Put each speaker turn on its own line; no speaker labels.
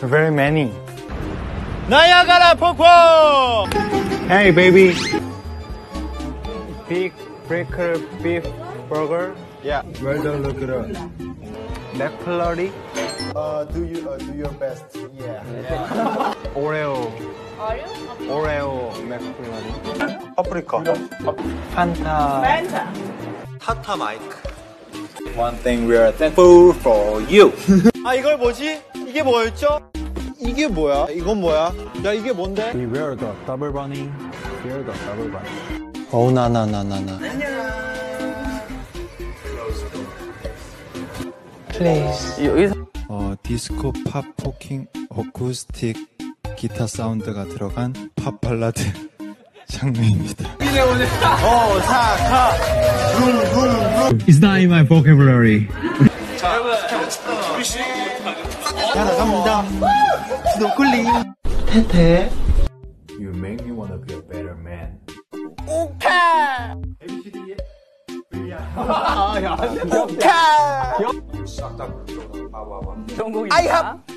Very many.
나야가라 폭포!
Hey, baby. Big breaker beef burger.
Yeah.
Well done, look it up.
McFlurry.
Uh, do you uh, do your best? Yeah.
Oreo. Oreo McFlurry. 파프리카. 판타.
타타 마이크.
One thing we are thankful for you.
아, 이걸 뭐지? 이게 뭐였죠? 이게 뭐야? 이건 뭐야? 야, 이게 뭔데?
Beware the double bunny. Beware the double bunny.
어우, 나나나나나.
어, 디스코 팝 포킹 어쿠스틱 기타 사운드가 들어간 팝 발라드 장르입니다.
It's not in my vocabulary.
You make me wanna be a better man.
I have